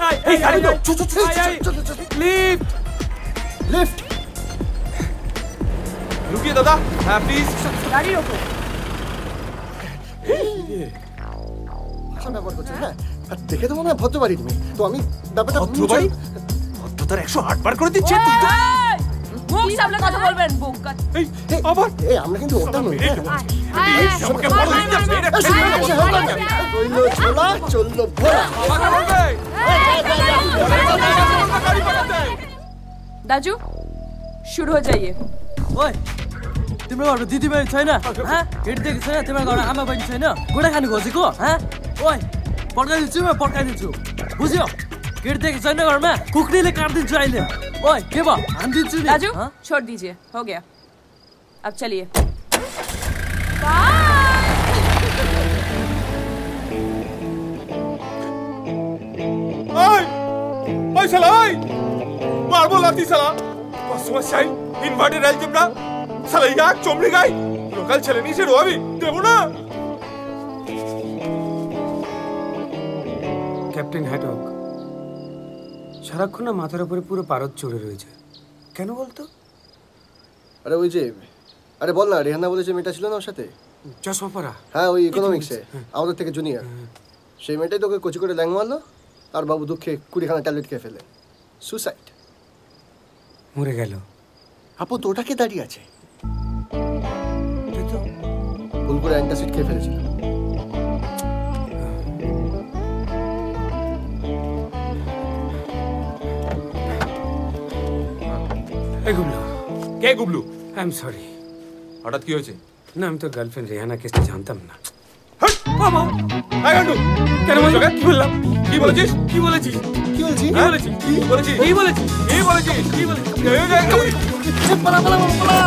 আয়, এই গাড়ি তো। চল চল চল লিফট। লিফট। লুকিয়ে দাদা। হ্যাঁ প্লিজ গাড়ির ওপর। ভাষা ব্যবহার করছিস হ্যাঁ। দেখে তো মনে হয় ভদ্র বাড়ি তুমি তো আমি ব্যাপারটা ভদ্রবাড়ি? ভদ্রতার একশো আট বার করে দিচ্ছে। তুই তো- এই, মুখ সামলে কথা বলবেন বোকা এই এই, আবার এই আমরা কিন্তু ওটা নই হ্যাঁ? আমাকে বড় দিতে মেরে এই, শুনুন, এই, শুনুন, এই, রইলো ছোলা চললো ভোলা আবার বলবে গাড়ি পাঠাতে दाजू सुरु हो जाइए ओइ तिम्रो घरमा दिदीबहिनी छैन हँ हिँड्दैको छैन तिम्रो घरमा आमा बहिनी छैन गुडा खानु खोजेको हँ ओइ पड्काइदिन्छु म पड्काइदिन्छु बुझ्यो हिँड्दैको छैन घरमा कुखुरीले काटिदिन्छु अहिले ओए देवा राजू हाँ? छोड़ दीजिए हो गया। अब चलिए। मारबो लाती साला बसवा शाही इनवर्टेड एल्जेब्रा साला। यार चोमड़ी गाई। लोकल चलेनी से रोवी देबो ना। कैप्टन हैडॉक সারাক্ষণ না মাথার উপরে পুরো পারদ চড়ে রয়েছে। কেন বলতো? আরে ওই যে আরে বল না রেহানা বলেছে মেয়েটা ছিল না ওর সাথে? চশমা পরা হ্যাঁ ওই ইকোনমিক্সে আমাদের থেকে জুনিয়র সেই মেয়েটাই তোকে কচি করে ল্যাং মারলো আর বাবু দুঃখে কুড়িখানা ট্যাবলেট খেয়ে ফেলে। সুসাইড মরে গেল। আপু তোটাকে দাঁড়িয়ে আছে? ভুল করে অ্যান্টাসিড খেয়ে ফেলেছিল এই গুবলু কে গুবলু আই এম সরি হঠাৎ কি হয়েছে না আমি তো গার্লফ্রেন্ড রেহানা কেসটা জানতাম না হাট, মামা হাই গান্ডু কেন বলছো কি বললাম কি বলেছিস কি বলেছিস কি বলছি কি বলেছিস কি বলেছিস কি বলেছিস কি বলেছিস কি বলেছিস এই, এই, এই, এই, পালা পালা পালা